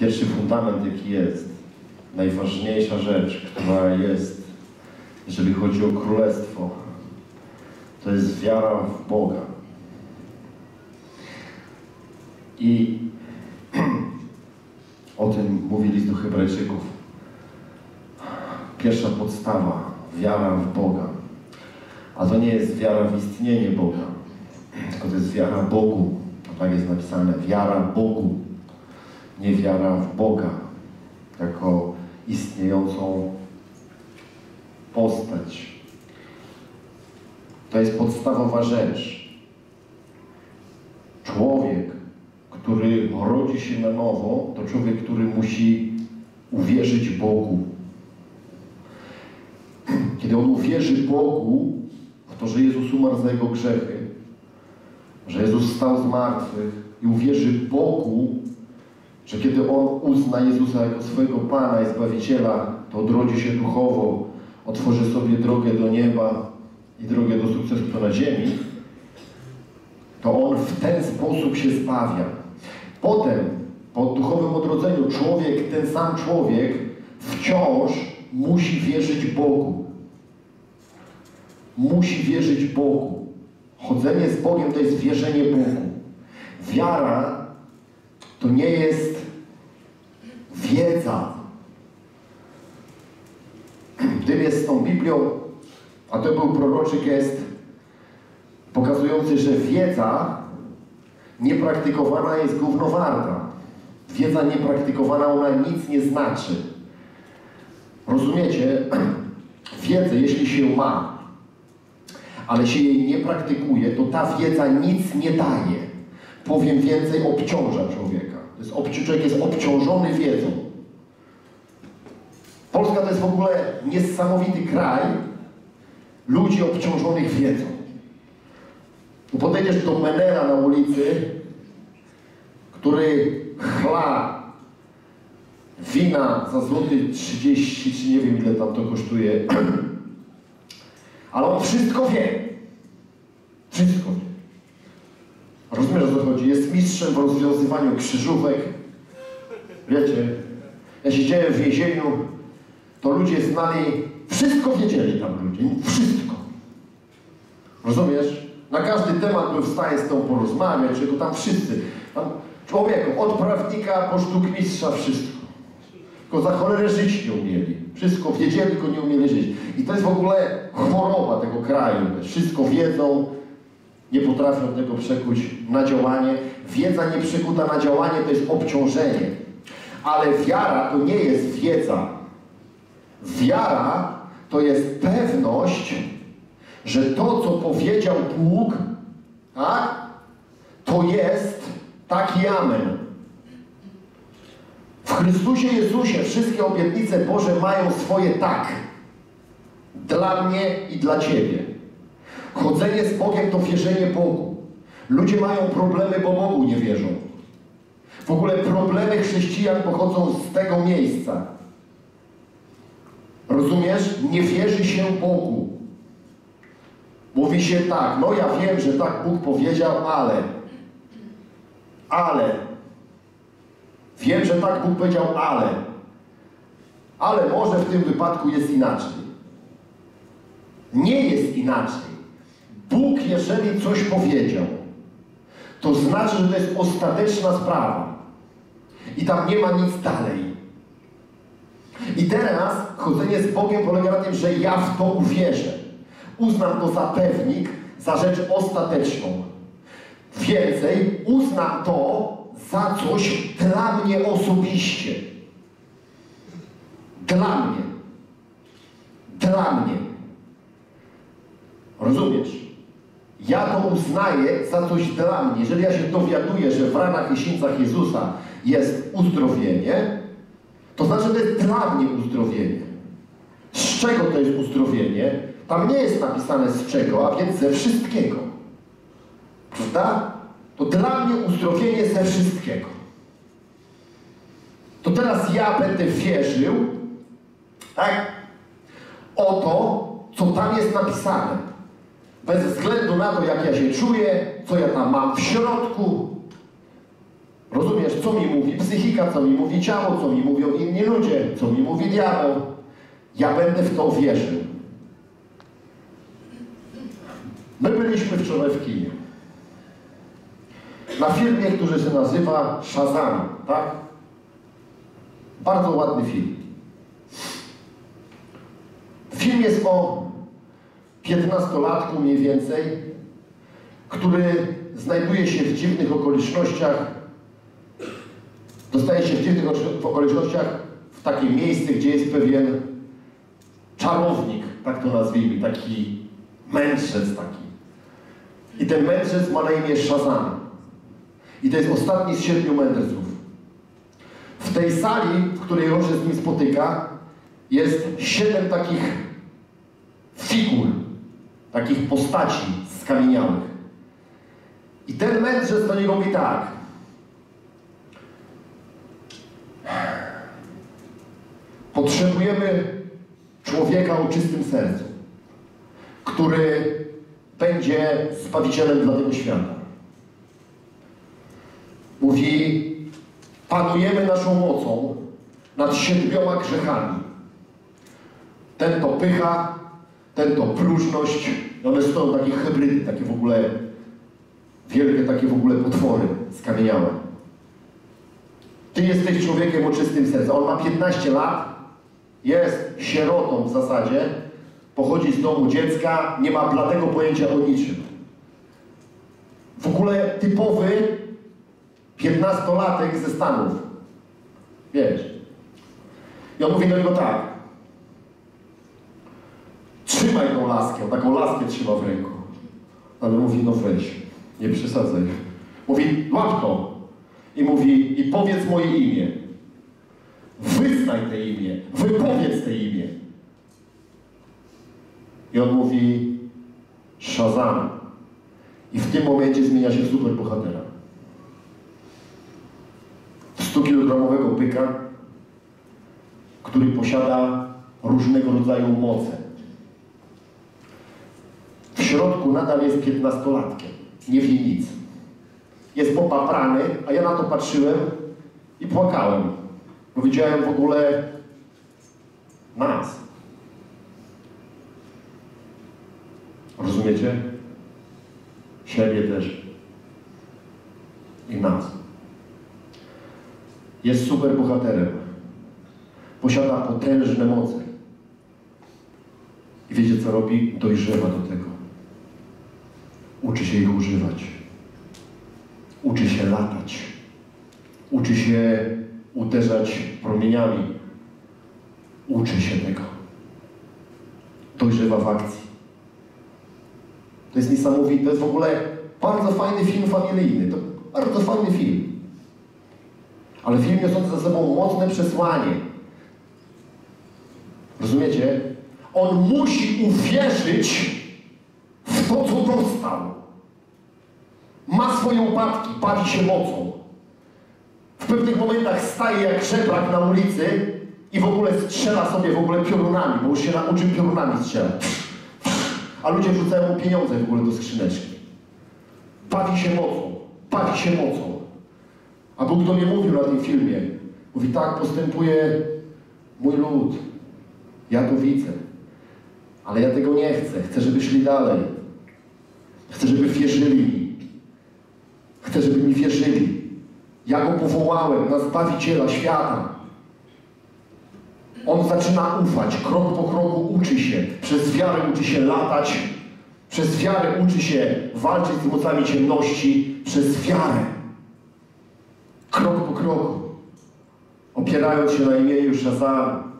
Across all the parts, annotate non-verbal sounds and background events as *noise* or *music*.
Pierwszy fundament, jaki jest, najważniejsza rzecz, która jest, jeżeli chodzi o królestwo, to jest wiara w Boga. I *clears throat* o tym mówi list do Hebrajczyków. Pierwsza podstawa, wiara w Boga. A to nie jest wiara w istnienie Boga, tylko to jest wiara Bogu. Tak jest napisane, wiara Bogu, nie wiara w Boga, jako istniejącą postać. To jest podstawowa rzecz. Człowiek, który rodzi się na nowo, to człowiek, który musi uwierzyć Bogu. Kiedy on uwierzy Bogu, w to, że Jezus umarł za jego grzechy, że Jezus stał z martwych i uwierzy Bogu, że kiedy on uzna Jezusa jako swojego Pana i Zbawiciela, to odrodzi się duchowo, otworzy sobie drogę do nieba i drogę do sukcesu na ziemi, to on w ten sposób się zbawia. Potem, po duchowym odrodzeniu, człowiek, ten sam człowiek wciąż musi wierzyć Bogu. Musi wierzyć Bogu. Chodzenie z Bogiem to jest wierzenie Bogu. Wiara to nie jest wiedza. Tym jest z tą Biblią, a to był proroczy gest pokazujący, że wiedza niepraktykowana jest gównowarta. Wiedza niepraktykowana, ona nic nie znaczy. Rozumiecie? *clears throat* Wiedzę, jeśli się ma, ale się jej nie praktykuje, to ta wiedza nic nie daje. Powiem więcej, obciąża człowieka. To jest, człowiek jest obciążony wiedzą. Polska to jest w ogóle niesamowity kraj ludzi obciążonych wiedzą. Podejdziesz do menera na ulicy, który chla wina za złoty 30, czy nie wiem ile tam to kosztuje, ale on wszystko wie. Wszystko wie. Rozumiesz o co chodzi? Jest mistrzem w rozwiązywaniu krzyżówek. Wiecie, ja siedziałem w więzieniu, to ludzie znali, wszystko wiedzieli tam ludzie, wszystko. Rozumiesz? Na każdy temat był w stanie z tą porozmawiać, czego tam wszyscy. Tam człowieku, od prawnika po sztukmistrza wszystko. Tylko za cholerę żyć nie umieli. Wszystko wiedzieli, tylko nie umieli żyć. I to jest w ogóle choroba tego kraju. Wszystko wiedzą, nie potrafią tego przekuć na działanie. Wiedza nie przekuta na działanie to jest obciążenie. Ale wiara to nie jest wiedza. Wiara to jest pewność, że to, co powiedział Bóg, tak, to jest taki amen. W Chrystusie Jezusie wszystkie obietnice Boże mają swoje tak. Dla mnie i dla Ciebie. Chodzenie z Bogiem to wierzenie Bogu. Ludzie mają problemy, bo Bogu nie wierzą. W ogóle problemy chrześcijan pochodzą z tego miejsca. Rozumiesz? Nie wierzy się Bogu. Mówi się tak, no ja wiem, że tak Bóg powiedział, ale. Ale. Wiem, że tak Bóg powiedział, ale. Ale może w tym wypadku jest inaczej. Nie jest inaczej. Bóg, jeżeli coś powiedział, to znaczy, że to jest ostateczna sprawa. I tam nie ma nic dalej. I teraz chodzenie z Bogiem polega na tym, że ja w to uwierzę. Uznam to za pewnik, za rzecz ostateczną. Więcej, uznam to za coś dla mnie osobiście. Dla mnie. Dla mnie. Rozumiesz? Ja to uznaję za coś dla mnie. Jeżeli ja się dowiaduję, że w ranach i Jezusa jest uzdrowienie, to znaczy, to jest dla mnie uzdrowienie. Z czego to jest uzdrowienie? Tam nie jest napisane z czego, a więc ze wszystkiego. Prawda? To dla mnie uzdrowienie ze wszystkiego. To teraz ja będę wierzył, tak? O to, co tam jest napisane. Bez względu na to, jak ja się czuję, co ja tam mam w środku. Rozumiesz, co mi mówi psychika, co mi mówi ciało, co mi mówią inni ludzie, co mi mówi diabeł. Ja będę w to wierzył. My byliśmy wczoraj w kinie. Na filmie, który się nazywa Shazam, tak? Bardzo ładny film. Film jest o 15-latku mniej więcej, który znajduje się w dziwnych okolicznościach, dostaje się w dziwnych okolicznościach w takie miejsce, gdzie jest pewien czarownik, tak to nazwijmy, taki mędrzec taki. I ten mędrzec ma na imię Shazam. I to jest ostatni z siedmiu mędrców. W tej sali, w której on się z nim spotyka, jest siedem takich figur, takich postaci skamieniałych. I ten mędrzec do niego mówi tak. Potrzebujemy człowieka o czystym sercu, który będzie Zbawicielem dla tego świata. Mówi, panujemy naszą mocą nad siedmioma grzechami. Ten to pycha, ten to próżność, one są takie hybrydy, takie w ogóle wielkie, takie w ogóle potwory skamieniałe. Ty jesteś człowiekiem o czystym sercu. On ma 15 lat, jest sierotą w zasadzie, pochodzi z domu dziecka, nie ma bladego pojęcia o niczym. W ogóle typowy 15-latek ze Stanów. Wiesz. I on mówi do niego tak. Trzymaj tą laskę. Taką laskę trzyma w ręku. Ale mówi, no weź, nie przesadzaj. Mówi, łap to. I mówi, i powiedz moje imię. Wyznaj te imię. Wypowiedz te imię. I on mówi Shazam. I w tym momencie zmienia się w superbohatera. 100-kilogramowego byka, który posiada różnego rodzaju moce. W środku nadal jest piętnastolatkiem. Nie wie nic. Jest popaprany, a ja na to patrzyłem i płakałem. Widziałem w ogóle nas. Rozumiecie? Siebie też. I nas. Jest super bohaterem. Posiada potężne moce. I wiecie co robi? Dojrzewa do tego. Uczy się ich używać. Uczy się latać. Uczy się uderzać promieniami. Uczy się tego. Dojrzewa w akcji. To jest niesamowite. To jest w ogóle bardzo fajny film familijny. To bardzo fajny film. Ale film niosący za sobą mocne przesłanie. Rozumiecie? On musi uwierzyć w to, co dostał. Ma swoje upadki, bawi się mocą. W pewnych momentach staje jak żebrak na ulicy i w ogóle strzela sobie w ogóle piorunami, bo już się nauczył piorunami strzelać a ludzie wrzucają mu pieniądze w ogóle do skrzyneczki. Bawi się mocą, bawi się mocą. A Bóg do mnie mówił na tym filmie. Mówi, tak postępuje mój lud. Ja to widzę. Ale ja tego nie chcę. Chcę, żeby szli dalej. Chcę, żeby wierzyli. Chcę, żeby mi wierzyli. Ja go powołałem na Zbawiciela świata. On zaczyna ufać, krok po kroku uczy się, przez wiarę uczy się latać, przez wiarę uczy się walczyć z mocami ciemności, przez wiarę. Krok po kroku, opierając się na imieniu Shazam,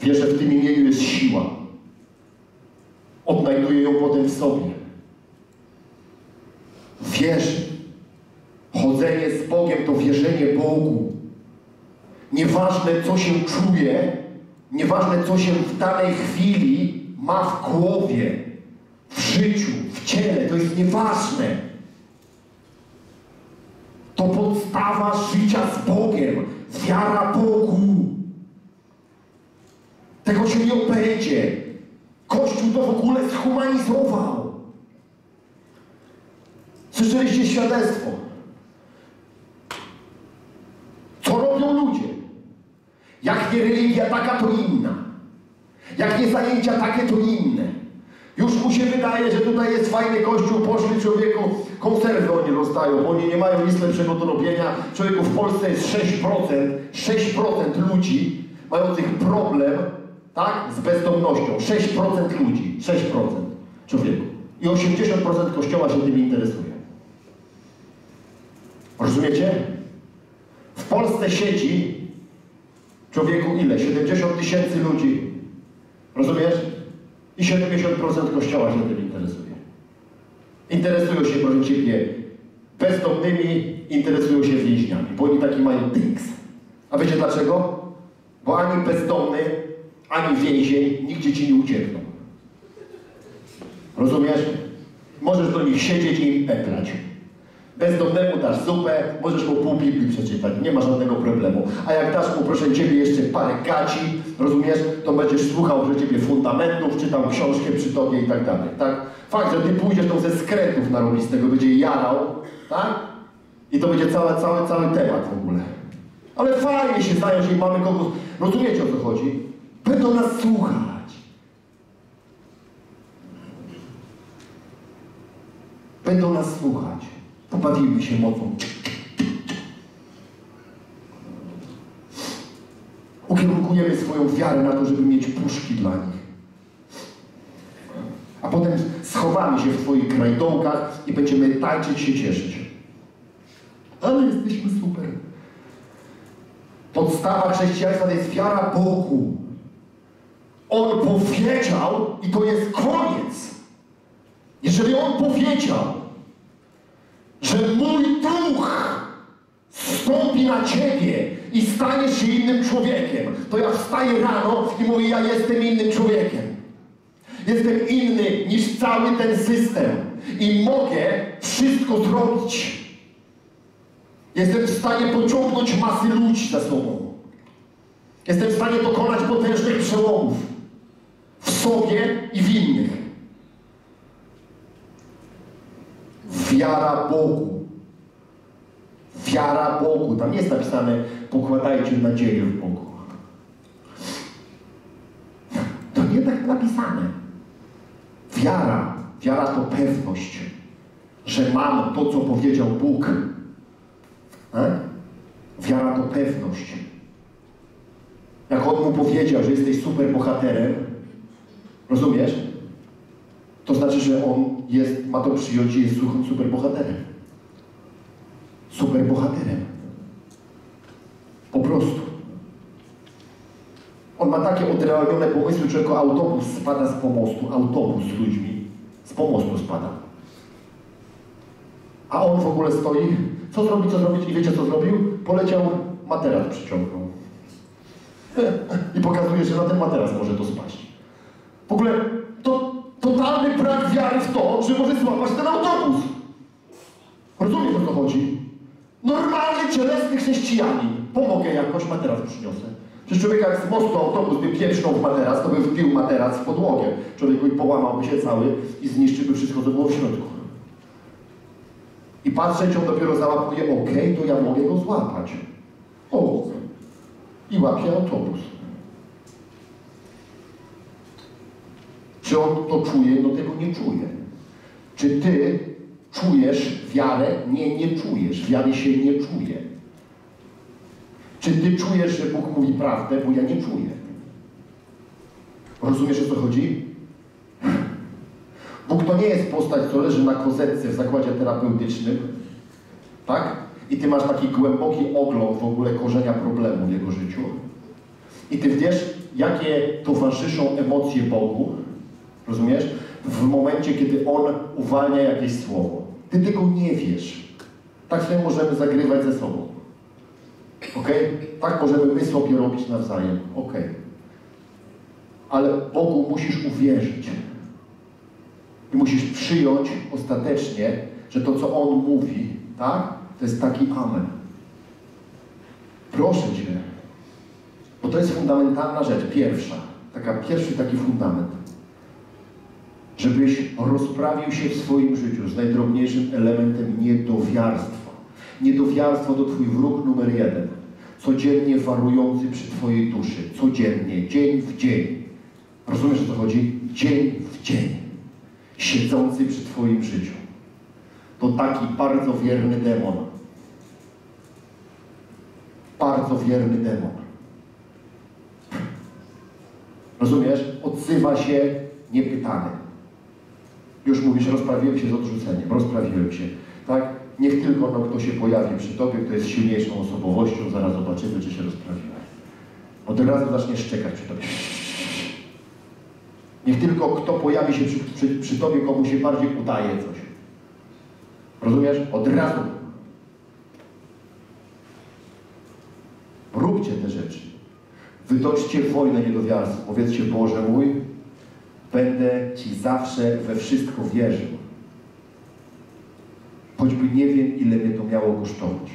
wie, że w tym imieniu jest siła. Odnajduje ją potem w sobie. Wierzy. Chodzenie z Bogiem to wierzenie Bogu. Nieważne, co się czuje, nieważne, co się w danej chwili ma w głowie, w życiu, w ciele, to jest nieważne. To podstawa życia z Bogiem, wiara Bogu. Tego się nie obejdzie. Kościół to w ogóle zhumanizował. Słyszeliście świadectwo? Jak nie religia taka, to inna. Jak nie zajęcia takie, to inne. Już mu się wydaje, że tutaj jest fajny kościół, poszli człowieku, konserwy oni rozdają, bo oni nie mają nic lepszego do robienia. Człowieku, w Polsce jest 6%, 6% ludzi mających problem, tak, z bezdomnością. 6% ludzi, 6% człowieku. I 80% kościoła się tym interesuje. Rozumiecie? W Polsce siedzi człowieku ile? 70 tysięcy ludzi. Rozumiesz? I 70% kościoła się tym interesuje. Interesują się, proszę bezdomnymi, interesują się więźniami, bo oni taki mają dings. A wiecie dlaczego? Bo ani bezdomny, ani więzień nigdzie Ci nie uciekną. Rozumiesz? Możesz do nich siedzieć i im eplać. Bezdomnemu dasz zupę, możesz mu pół Biblii przeczytać, nie ma żadnego problemu. A jak dasz mu, proszę Ciebie, jeszcze parę gaci, rozumiesz, to będziesz słuchał, proszę Ciebie, fundamentów, czytał książkę przy Tobie i tak dalej, tak? Fakt, że Ty pójdziesz, to ze skrętów narobi tego, będzie jarał, tak? I to będzie cały, cały, cały temat w ogóle. Ale fajnie się zająć i mamy kogoś, rozumiecie o co chodzi? Będą nas słuchać. Będą nas słuchać. Pobawimy się mocą. Ukierunkujemy swoją wiarę na to, żeby mieć puszki dla nich. A potem schowamy się w Twoich krajdołkach i będziemy tańczyć się cieszyć. Ale jesteśmy super. Podstawa chrześcijaństwa to jest wiara Bogu. On powiedział i to jest koniec. Jeżeli On powiedział, że mój duch stąpi na ciebie i staniesz się innym człowiekiem, to ja wstaję rano i mówię, ja jestem innym człowiekiem. Jestem inny niż cały ten system i mogę wszystko zrobić. Jestem w stanie pociągnąć masy ludzi za sobą. Jestem w stanie dokonać potężnych przełomów w sobie i w innych. Wiara Bogu. Wiara Bogu. Tam jest napisane, pokładajcie nadzieję w Bogu. To nie tak napisane. Wiara. Wiara to pewność, że mam to, co powiedział Bóg. Tak? Wiara to pewność. Jak on mu powiedział, że jesteś super bohaterem, rozumiesz? To znaczy, że on jest, ma to przyjąć i jest super bohaterem. Super bohaterem. Po prostu. On ma takie odrealnione pomysły, że jako autobus spada z pomostu, autobus z ludźmi, z pomostu spada. A on w ogóle stoi, co zrobić, co zrobić i wiecie co zrobił? Poleciał, materac przyciągnął. *laughs* I pokazuje, że na ten materac może to spaść. W ogóle brak wiary w to, że może złapać ten autobus. Rozumiesz o co chodzi? Normalnie cielesny chrześcijanin. Pomogę jakoś, materac przyniosę. Przecież człowiek jak z mostu autobus by pieprznął w materac, to by wbił materac w podłogę. Człowieku i połamałby się cały i zniszczyłby wszystko, co było w środku. I patrzeć, on dopiero załapuje, okej, okay, to ja mogę go złapać. O, i łapie autobus. Czy on to czuje? No tego nie czuje. Czy ty czujesz wiarę? Nie, nie czujesz. Wiary się nie czuje. Czy ty czujesz, że Bóg mówi prawdę? Bo ja nie czuję. Rozumiesz o co chodzi? Bóg to nie jest postać, co leży na kozetce w zakładzie terapeutycznym, tak? I ty masz taki głęboki ogląd w ogóle korzenia problemu w jego życiu. I ty wiesz, jakie towarzyszą emocje Bogu, Rozumiesz? W momencie, kiedy On uwalnia jakieś słowo. Ty tego nie wiesz. Tak sobie możemy zagrywać ze sobą. Ok? Tak możemy my sobie robić nawzajem. Ok. Ale Bogu musisz uwierzyć. I musisz przyjąć ostatecznie, że to, co On mówi, tak? To jest taki amen. Proszę Cię. Bo to jest fundamentalna rzecz. Pierwsza. Taka, pierwszy taki fundament żebyś rozprawił się w swoim życiu z najdrobniejszym elementem niedowiarstwa. Niedowiarstwo to Twój wróg numer jeden. codziennie warujący przy Twojej duszy. Codziennie, dzień w dzień. Rozumiesz o co chodzi? Dzień w dzień. Siedzący przy Twoim życiu. To taki bardzo wierny demon. Bardzo wierny demon. Rozumiesz? Odzywa się niepytany. Już mówisz, rozprawiłem się z odrzuceniem, rozprawiłem się. Tak? Niech tylko no, kto się pojawi przy Tobie, kto jest silniejszą osobowością, zaraz zobaczymy, czy się rozprawiłem. Od razu zaczniesz szczekać przy Tobie. Niech tylko kto pojawi się przy, przy, przy Tobie, komu się bardziej udaje coś. Rozumiesz? Od razu. Róbcie te rzeczy. Wytoczcie wojnę niedowiarstw. Powiedzcie, Boże mój, będę Ci zawsze we wszystko wierzył. Choćby nie wiem, ile mnie to miało kosztować.